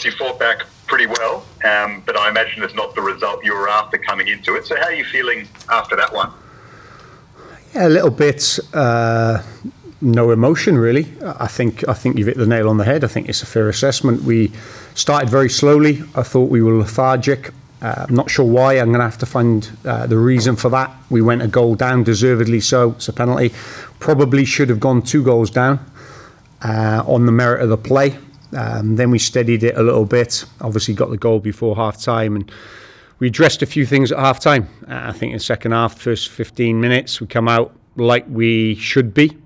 obviously fought back pretty well, um, but I imagine it's not the result you were after coming into it. So, how are you feeling after that one? Yeah, a little bit. Uh, no emotion, really. I think I think you've hit the nail on the head. I think it's a fair assessment. We started very slowly. I thought we were lethargic. Uh, I'm not sure why. I'm going to have to find uh, the reason for that. We went a goal down, deservedly so. It's a penalty. Probably should have gone two goals down uh, on the merit of the play. Um, then we steadied it a little bit. Obviously, got the goal before half time and we addressed a few things at half time. Uh, I think in the second half, first 15 minutes, we come out like we should be.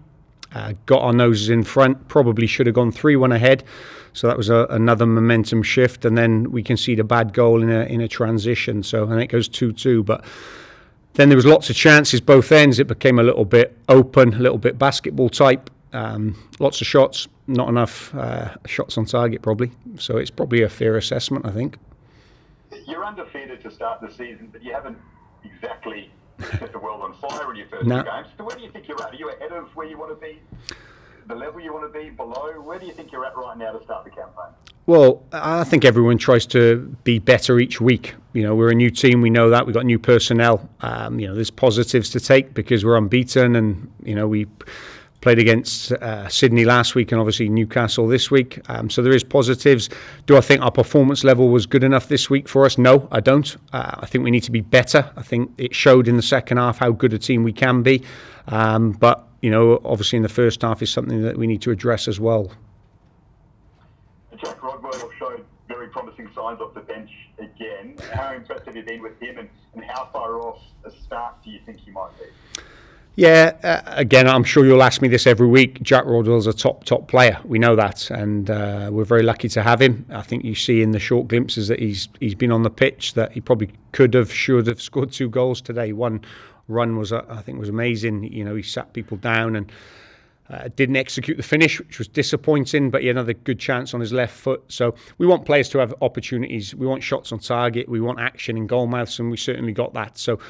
Uh, got our noses in front, probably should have gone 3 1 ahead. So that was a, another momentum shift. And then we concede a bad goal in a, in a transition. So, and it goes 2 2. But then there was lots of chances both ends. It became a little bit open, a little bit basketball type. Um, lots of shots, not enough uh, shots on target, probably. So it's probably a fair assessment, I think you're undefeated to start the season, but you haven't exactly set the world on fire in your first no. two games. So where do you think you're at? Are you ahead of where you want to be? The level you want to be below? Where do you think you're at right now to start the campaign? Well, I think everyone tries to be better each week. You know, we're a new team. We know that we've got new personnel. Um, you know, there's positives to take because we're unbeaten, and you know we played against uh, Sydney last week and obviously Newcastle this week. Um, so there is positives. Do I think our performance level was good enough this week for us? No, I don't. Uh, I think we need to be better. I think it showed in the second half how good a team we can be. Um, but, you know, obviously in the first half is something that we need to address as well. Jack Rodwell showed very promising signs off the bench again. How impressed have you been with him and, and how far off a start do you think he might be? Yeah, uh, again, I'm sure you'll ask me this every week. Jack Rodwell's a top, top player. We know that, and uh, we're very lucky to have him. I think you see in the short glimpses that he's he's been on the pitch that he probably could have, should have scored two goals today. One run was, uh, I think, was amazing. You know, he sat people down and uh, didn't execute the finish, which was disappointing, but he had another good chance on his left foot. So we want players to have opportunities. We want shots on target. We want action in goal mouths, and we certainly got that. So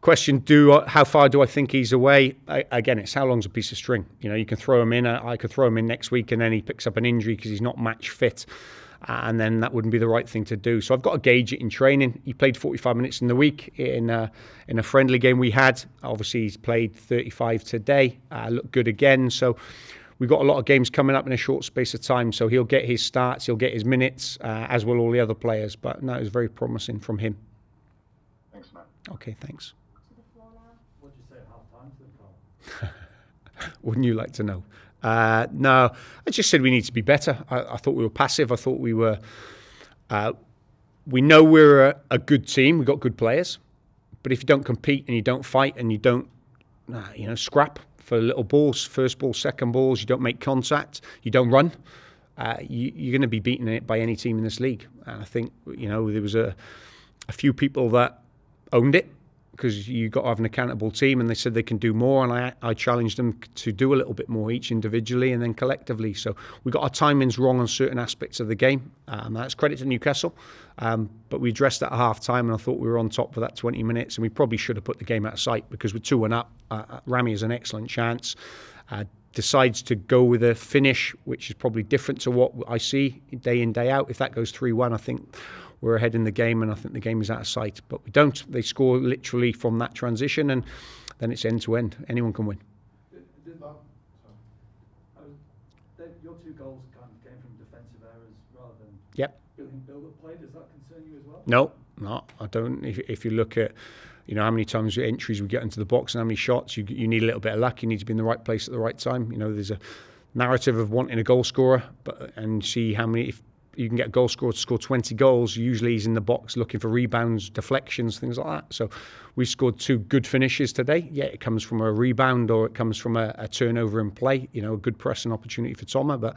question do how far do I think he's away? I, again, it's how long's a piece of string. You know, you can throw him in. I could throw him in next week, and then he picks up an injury because he's not match fit, and then that wouldn't be the right thing to do. So I've got to gauge it in training. He played 45 minutes in the week in a, in a friendly game we had. Obviously, he's played 35 today. Uh, looked good again. So. We've got a lot of games coming up in a short space of time, so he'll get his starts, he'll get his minutes, uh, as will all the other players. But no, it was very promising from him. Thanks, Matt. Okay, thanks. Wouldn't you like to know? Uh, no, I just said we need to be better. I, I thought we were passive. I thought we were. Uh, we know we're a, a, good team. We've got good players, but if you don't compete and you don't fight and you don't, you know, scrap for little balls, first ball, second balls, you don't make contact, you don't run, uh, you, are going to be beaten by any team in this league. And I think you know there was a, a few people that owned it because you got to have an accountable team, and they said they can do more, and I, I challenged them to do a little bit more each individually and then collectively. So we got our timings wrong on certain aspects of the game. Um, that's credit to Newcastle, um, but we addressed that at half time, and I thought we were on top for that 20 minutes, and we probably should have put the game out of sight because we're two and up. Uh, uh Rami has an excellent chance. Uh, decides to go with a finish, which is probably different to what I see day in day out. If that goes 3 1, I think we're ahead in the game, and I think the game is out of sight. But we don't. They score literally from that transition, and then it's end to end. Anyone can win. Your two goals kind of came from defensive errors rather than yep. building build-up play. Does that concern you as well? No, no, I don't. If, if you look at you know how many times entries we get into the box and how many shots you you need a little bit of luck you need to be in the right place at the right time you know there's a narrative of wanting a goal scorer but and see how many if you can get a goal scorer to score 20 goals. Usually he's in the box looking for rebounds, deflections, things like that. So we scored two good finishes today. Yeah, it comes from a rebound or it comes from a, a turnover in play. You know, a good pressing opportunity for Tomer. But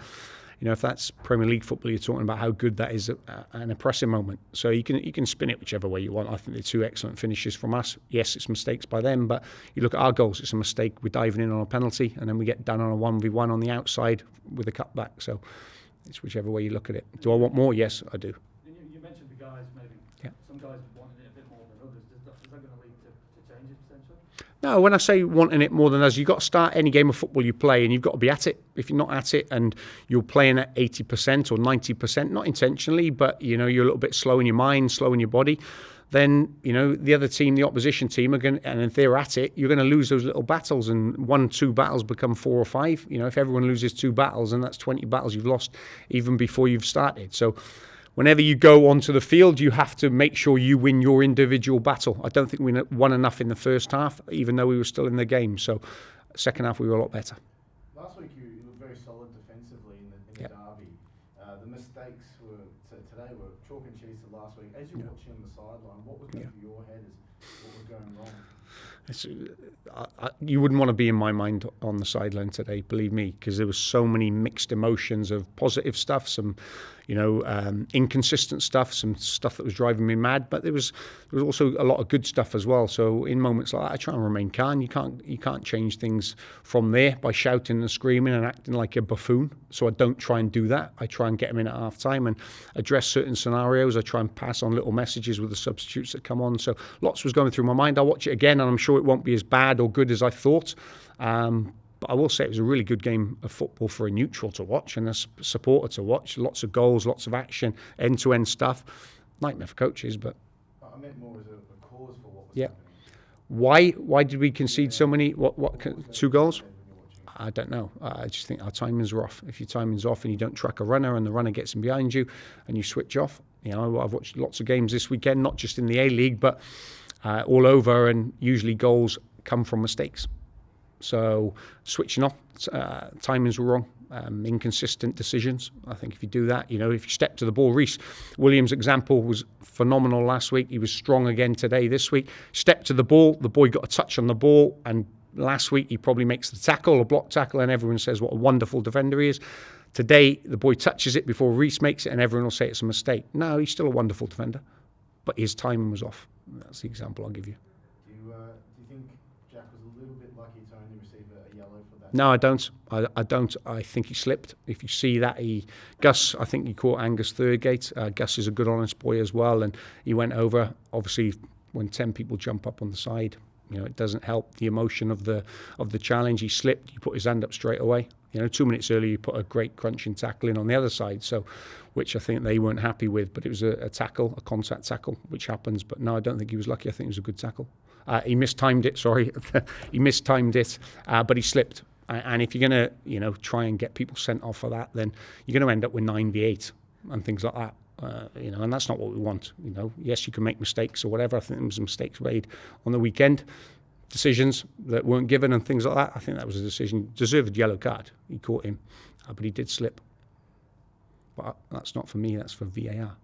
you know, if that's Premier League football, you're talking about how good that is, an impressive moment. So you can you can spin it whichever way you want. I think they're two excellent finishes from us. Yes, it's mistakes by them, but you look at our goals. It's a mistake. We're diving in on a penalty, and then we get done on a one v one on the outside with a cutback. So it's whichever way you look at it. Do I want more? Yes, I do. You, mentioned the guys maybe. Yeah. Some guys wanted it a bit more than others. Is that, is that going to lead to, to changes potentially? No, when I say wanting it more than us, you've got to start any game of football you play and you've got to be at it. If you're not at it and you're playing at 80% or 90%, not intentionally, but you know, you're a little bit slow in your mind, slow in your body, then, you know, the other team, the opposition team are going and if they're at it, you're going to lose those little battles and one, two battles become four or five. You know, if everyone loses two battles and that's 20 battles you've lost even before you've started. So whenever you go onto the field, you have to make sure you win your individual battle. I don't think we won enough in the first half, even though we were still in the game. So, second half we were a lot better. Last week you, you looked very solid defensively in the, in the yep. derby. Uh, the mistakes were today were chalk and cheese to last week. As you're watching on the sideline, what was going through your head as what was going wrong? Uh, I, I, you wouldn't want to be in my mind on the sideline today, believe me, because there was so many mixed emotions of positive stuff, some you know, um, inconsistent stuff, some stuff that was driving me mad. But there was there was also a lot of good stuff as well. So in moments like that, I try and remain calm. You can't you can't change things from there by shouting and screaming and acting like a buffoon. So I don't try and do that. I try and get them in at half time and address certain scenarios. I try and pass on little messages with the substitutes that come on. So lots was going through my mind. I'll watch it again, and I'm sure it won't be as bad or good as I thought. Um, but I will say it was a really good game of football for a neutral to watch and a supporter to watch. Lots of goals, lots of action, end to end stuff. Nightmare for coaches, but. I meant more as a, a cause for what was yeah. happening. Why? Why did we concede so many? What? What? Two goals? I don't know. I just think our timings are off. If your timing's off and you don't track a runner and the runner gets in behind you and you switch off, you know, I've watched lots of games this weekend, not just in the A League, but uh, all over, and usually goals come from mistakes. So switching off, uh, timings were wrong. Um, inconsistent decisions. I think if you do that, you know, if you step to the ball, Rhys Williams' example was phenomenal last week. He was strong again today, this week. Step to the ball, the boy got a touch on the ball, and last week he probably makes the tackle, a block tackle, and everyone says what a wonderful defender he is. Today, the boy touches it before Rhys makes it, and everyone will say it's a mistake. No, he's still a wonderful defender, but his timing was off. That's the example I'll give you. No, I don't. I, I, don't. I think he slipped. If you see that, he Gus. I think he caught Angus Thurgate. Uh, Gus is a good, honest boy as well, and he went over. Obviously, when ten people jump up on the side, you know it doesn't help the emotion of the of the challenge. He slipped. He put his hand up straight away. You know, two minutes earlier, he put a great crunching tackle in on the other side. So, which I think they weren't happy with. But it was a, a tackle, a contact tackle, which happens. But no, I don't think he was lucky. I think it was a good tackle. Uh, he mistimed it. Sorry, he mistimed it, uh, but he slipped And if you're going to, you know, try and get people sent off for that, then you're going to end up with 98 and things like that. Uh, you know, and that's not what we want. You know, yes, you can make mistakes or whatever. I think there was mistakes made on the weekend, decisions that weren't given and things like that. I think that was a decision deserved yellow card. He caught him, uh, but he did slip. But that's not for me. That's for VAR.